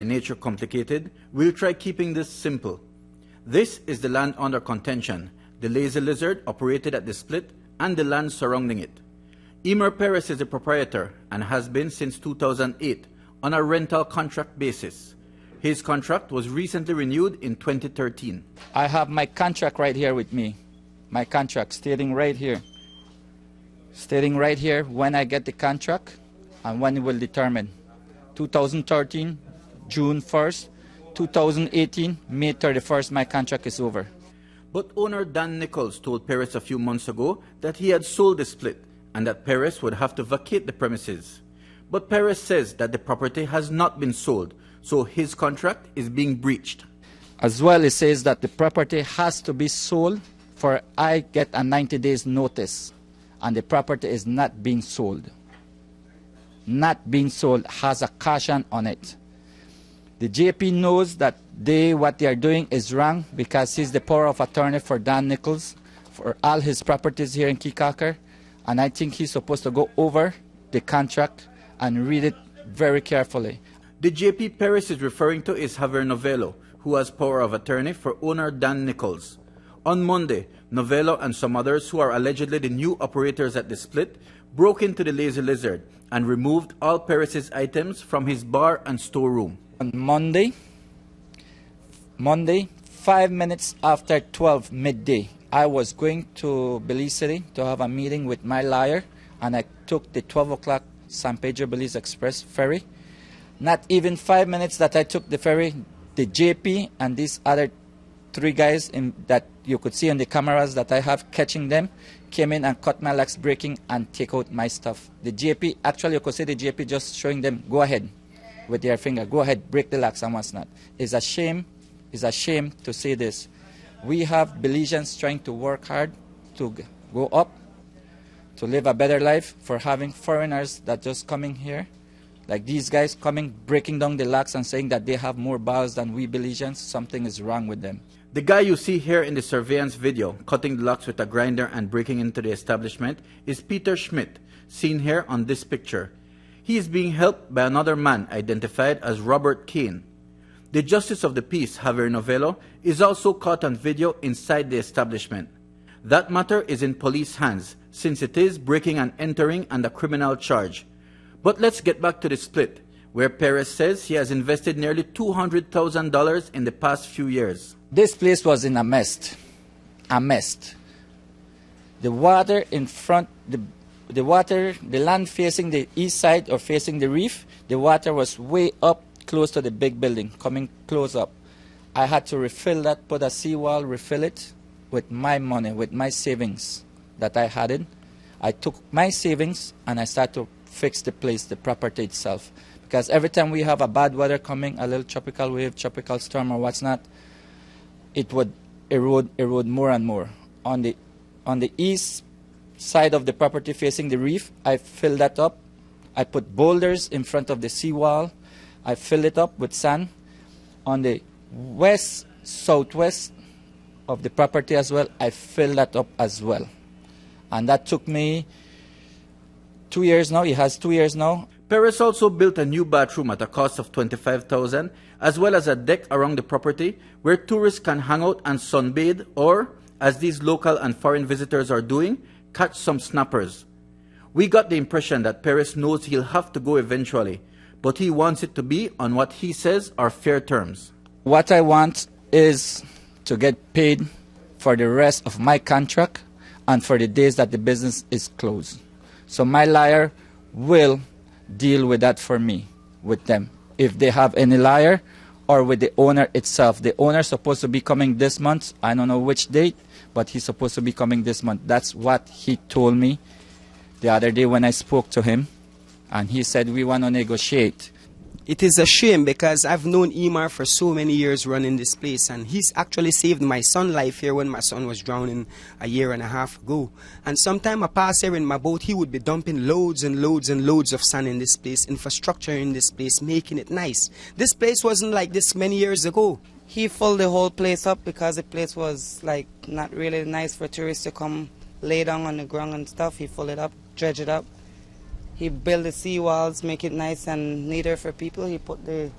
nature complicated, we'll try keeping this simple. This is the land under contention, the lazy lizard operated at the split, and the land surrounding it. Emer Perez is the proprietor and has been since 2008 on a rental contract basis. His contract was recently renewed in 2013. I have my contract right here with me. My contract stating right here. Stating right here when I get the contract and when it will determine. 2013, June 1st, 2018, May 31st, my contract is over. But owner Dan Nichols told Perez a few months ago that he had sold the split and that Perez would have to vacate the premises. But Perez says that the property has not been sold, so his contract is being breached. As well, it says that the property has to be sold for I get a 90 days notice and the property is not being sold. Not being sold has a caution on it. The JP knows that they what they are doing is wrong because he's the power of attorney for Dan Nichols for all his properties here in Caye Caulker, and I think he's supposed to go over the contract and read it very carefully. The JP Perez is referring to is Javier Novello, who has power of attorney for owner Dan Nichols. On Monday, Novello and some others who are allegedly the new operators at the split broke into the Lazy Lizard and removed all Perez's items from his bar and storeroom. On Monday, Monday, five minutes after 12 midday, I was going to Belize City to have a meeting with my lawyer, and I took the 12 o'clock San Pedro Belize Express ferry. Not even five minutes that I took the ferry, the JP and these other three guys in, that you could see on the cameras that I have catching them came in and cut my locks breaking and take out my stuff. The JP, actually you could see the JP just showing them, go ahead with their finger, go ahead, break the locks and what's not. It's a shame, it's a shame to say this. We have Belizeans trying to work hard to go up, to live a better life for having foreigners that just coming here like these guys coming, breaking down the locks and saying that they have more balls than we Belizeans, something is wrong with them. The guy you see here in the surveillance video, cutting the locks with a grinder and breaking into the establishment, is Peter Schmidt, seen here on this picture. He is being helped by another man identified as Robert Kane. The Justice of the Peace, Javier Novello, is also caught on video inside the establishment. That matter is in police hands, since it is breaking and entering and a criminal charge. But let's get back to the split, where Perez says he has invested nearly $200,000 in the past few years. This place was in a mess, a mess. The water in front, the, the water, the land facing the east side or facing the reef, the water was way up close to the big building, coming close up. I had to refill that, put a seawall, refill it with my money, with my savings that I had in. I took my savings and I started to fix the place, the property itself. Because every time we have a bad weather coming, a little tropical wave, tropical storm or what's not, it would erode, erode more and more. On the, on the east side of the property facing the reef, I fill that up. I put boulders in front of the seawall. I fill it up with sand. On the west, southwest of the property as well, I fill that up as well. And that took me two years now. He has two years now. Perez also built a new bathroom at a cost of 25000 as well as a deck around the property where tourists can hang out and sunbathe or, as these local and foreign visitors are doing, catch some snappers. We got the impression that Perez knows he'll have to go eventually, but he wants it to be on what he says are fair terms. What I want is to get paid for the rest of my contract and for the days that the business is closed. So my liar will deal with that for me, with them. If they have any liar, or with the owner itself. The owner supposed to be coming this month. I don't know which date, but he's supposed to be coming this month. That's what he told me the other day when I spoke to him. And he said, We want to negotiate. It is a shame because I've known Emar for so many years running this place, and he's actually saved my son's life here when my son was drowning a year and a half ago. And sometime I pass here in my boat, he would be dumping loads and loads and loads of sand in this place, infrastructure in this place, making it nice. This place wasn't like this many years ago. He filled the whole place up because the place was like not really nice for tourists to come lay down on the ground and stuff. He filled it up, dredged it up he built the sea walls, make it nice and neater for people. He put the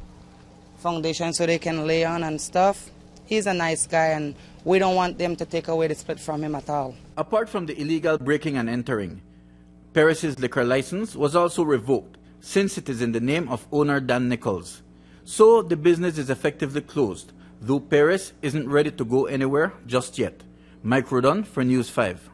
foundation so they can lay on and stuff. He's a nice guy, and we don't want them to take away the split from him at all. Apart from the illegal breaking and entering, Perez's liquor license was also revoked since it is in the name of owner Dan Nichols. So the business is effectively closed, though Perez isn't ready to go anywhere just yet. Mike Rudon for News 5.